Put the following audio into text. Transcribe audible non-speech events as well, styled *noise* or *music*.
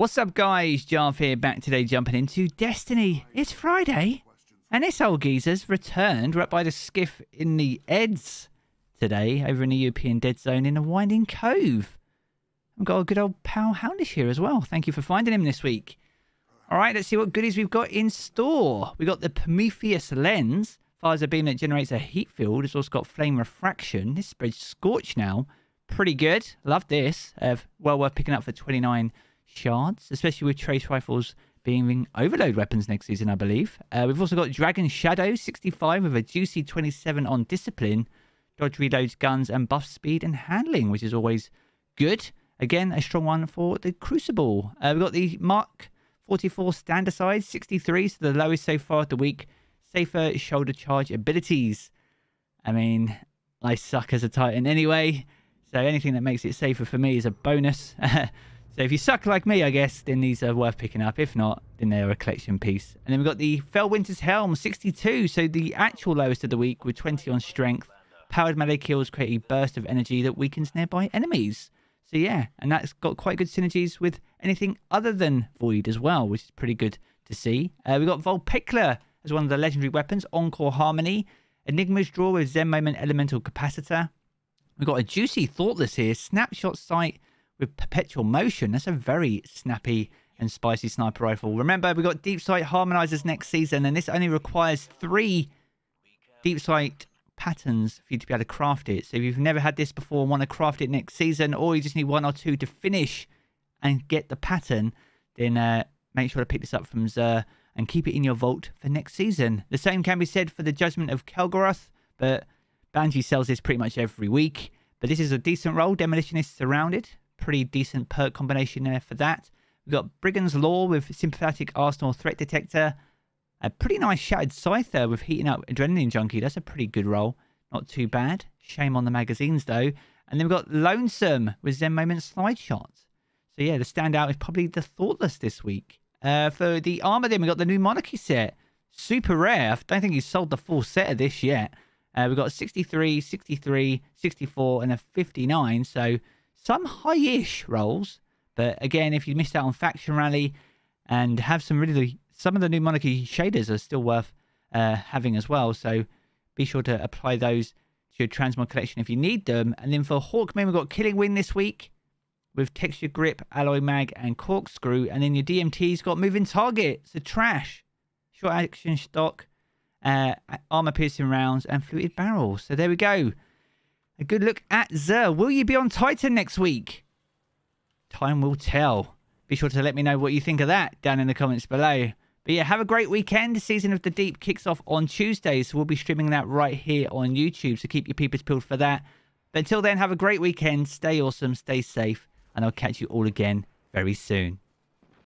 What's up, guys? Jarv here, back today jumping into Destiny. It's Friday, and this old geezer's returned right by the skiff in the EDZ today over in the European Dead Zone in the Winding Cove. I've got a good old pal Houndish here as well. Thank you for finding him this week. All right, let's see what goodies we've got in store. We've got the Prometheus lens, fires a beam that generates a heat field. It's also got flame refraction. This spreads scorch now. Pretty good. Love this. Uh, well worth picking up for 29 shards, especially with trace rifles being overload weapons next season, I believe. Uh, we've also got Dragon Shadow 65 with a juicy 27 on discipline, dodge reloads, guns, and buff speed and handling, which is always good. Again, a strong one for the Crucible. Uh, we've got the Mark 44 Stand Asides 63, so the lowest so far of the week. Safer shoulder charge abilities. I mean, I suck as a Titan anyway, so anything that makes it safer for me is a bonus. *laughs* So if you suck like me, I guess, then these are worth picking up. If not, then they're a collection piece. And then we've got the Felwinter's Helm, 62. So the actual lowest of the week with 20 on strength. Powered melee kills create a burst of energy that weakens nearby enemies. So yeah, and that's got quite good synergies with anything other than Void as well, which is pretty good to see. Uh, we've got Vulpecula as one of the legendary weapons, Encore Harmony. Enigma's Draw with Zen Moment Elemental Capacitor. We've got a juicy Thoughtless here, Snapshot Sight with perpetual motion. That's a very snappy and spicy sniper rifle. Remember, we've got deep sight harmonizers next season, and this only requires three deep sight patterns for you to be able to craft it. So if you've never had this before and want to craft it next season, or you just need one or two to finish and get the pattern, then uh, make sure to pick this up from Xur and keep it in your vault for next season. The same can be said for the Judgment of Kelgorath, but Banshee sells this pretty much every week. But this is a decent roll. Demolitionist surrounded pretty decent perk combination there for that. We've got Brigand's Law with Sympathetic Arsenal Threat Detector. A pretty nice Shattered Scythe there with Heating Up Adrenaline Junkie. That's a pretty good roll. Not too bad. Shame on the magazines though. And then we've got Lonesome with Zen Moment Slide Shots. So yeah, the standout is probably the Thoughtless this week. Uh, for the armor then, we got the new Monarchy set. Super rare. I don't think he's sold the full set of this yet. Uh, we've got 63, 63, 64, and a 59. So some high-ish rolls. But again, if you missed out on Faction Rally and have some really, some of the new Monarchy shaders are still worth uh, having as well. So be sure to apply those to your Transmog collection if you need them. And then for Hawkmoon, we've got Killing Wind this week with Texture Grip, Alloy Mag, and Corkscrew. And then your DMT's got Moving Target, so Trash, Short Action Stock, uh, Armor Piercing Rounds, and Fluted Barrels. So there we go. A good look at Xur. Will you be on Titan next week? Time will tell. Be sure to let me know what you think of that down in the comments below. But yeah, have a great weekend. The season of the Deep kicks off on Tuesday, so we'll be streaming that right here on YouTube. So keep your peepers peeled for that. But until then, have a great weekend. Stay awesome, stay safe, and I'll catch you all again very soon.